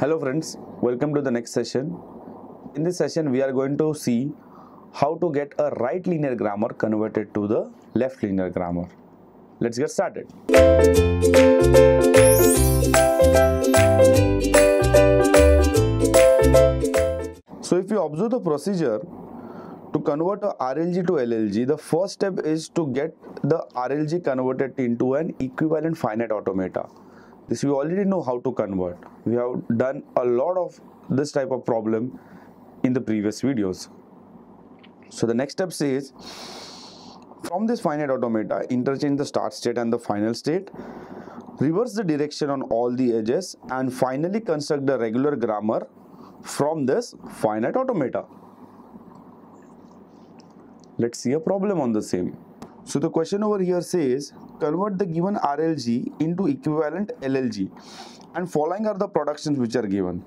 Hello friends, welcome to the next session. In this session we are going to see how to get a right linear grammar converted to the left linear grammar. Let's get started. So if you observe the procedure to convert a RLG to LLG, the first step is to get the RLG converted into an equivalent finite automata. This we already know how to convert. We have done a lot of this type of problem in the previous videos. So the next step says from this finite automata, interchange the start state and the final state, reverse the direction on all the edges and finally construct the regular grammar from this finite automata. Let's see a problem on the same. So the question over here says convert the given RLG into equivalent LLG and following are the productions which are given.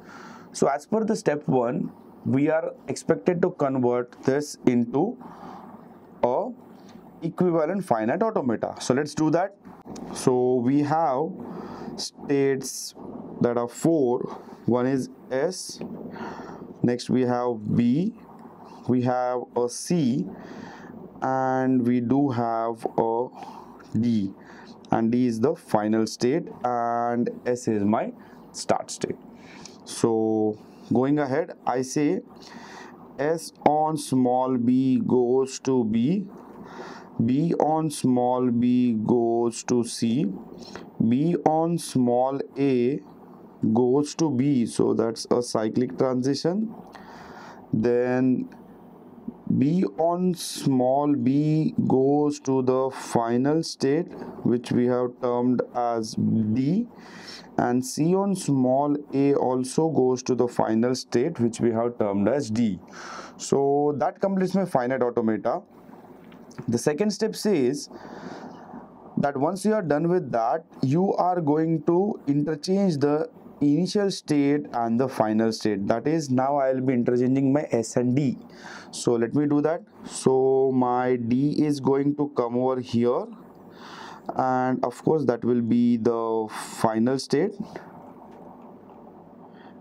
So as per the step 1 we are expected to convert this into a equivalent finite automata. So let's do that. So we have states that are four. One is S. Next we have B. We have a C, and we do have a D. And D is the final state, and S is my start state. So going ahead, I say S on small b goes to B B on small b goes to C, B on small a goes to B, so that's a cyclic transition. Then B on small b goes to the final state, which we have termed as D, and C on small a also goes to the final state, which we have termed as D. So that completes my finite automata the second step says that once you are done with that you are going to interchange the initial state and the final state. That is now i will be interchanging my s and d. So let me do that. So my d is going to come over here. And of course that will be the final state.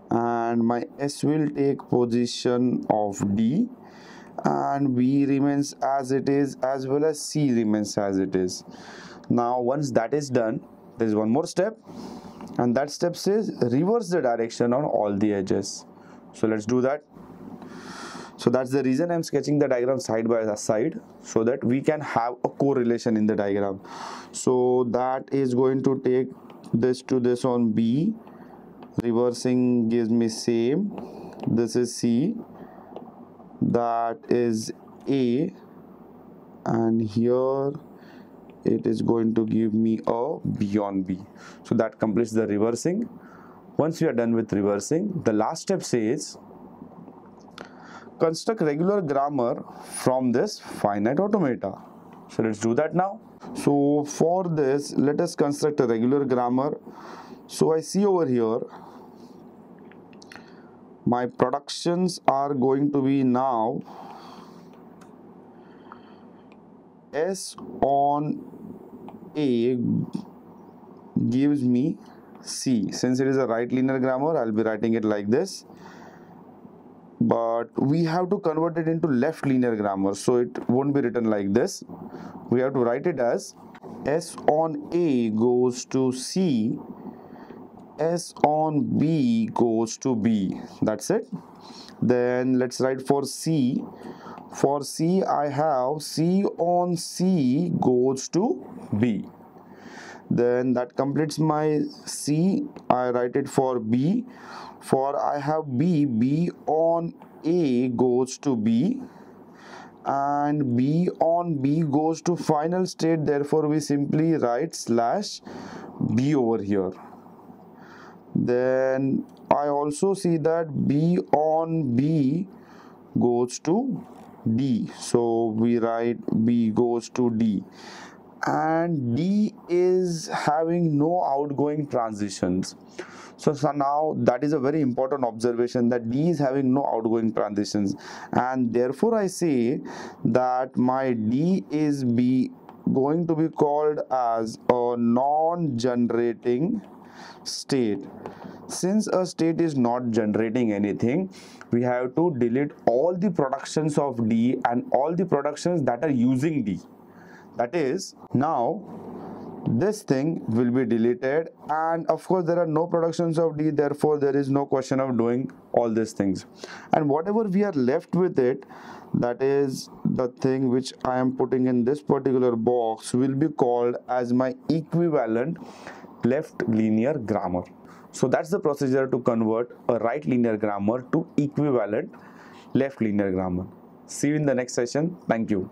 And my s will take position of d. And B remains as it is as well as C remains as it is. Now once that is done, there is one more step and that step says reverse the direction on all the edges. So let's do that. So that's the reason I'm sketching the diagram side by side so that we can have a correlation in the diagram. So that is going to take this to this on B. Reversing gives me same. This is C that is A and here it is going to give me a beyond B. So that completes the reversing. Once we are done with reversing, the last step says construct regular grammar from this finite automata. So let's do that now. So for this, let us construct a regular grammar. So I see over here my productions are going to be now S on A gives me C. Since it is a right linear grammar, I'll be writing it like this. But we have to convert it into left linear grammar, so it won't be written like this. We have to write it as S on A goes to C S on B goes to B. That's it. Then let's write for C. For C, I have C on C goes to B. Then that completes my C. I write it for B. For I have B, B on A goes to B and B on B goes to final state therefore we simply write slash B over here then I also see that B on B goes to D. So we write B goes to D. And D is having no outgoing transitions. So, so now that is a very important observation that D is having no outgoing transitions. And therefore I say that my D is be going to be called as a non-generating state since a state is not generating anything we have to delete all the productions of d and all the productions that are using d. That is now this thing will be deleted and of course there are no productions of d therefore there is no question of doing all these things. And whatever we are left with it that is the thing which i am putting in this particular box will be called as my equivalent left linear grammar so that's the procedure to convert a right linear grammar to equivalent left linear grammar. See you in the next session. Thank you